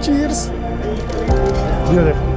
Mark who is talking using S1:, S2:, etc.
S1: Cheers! Beautiful.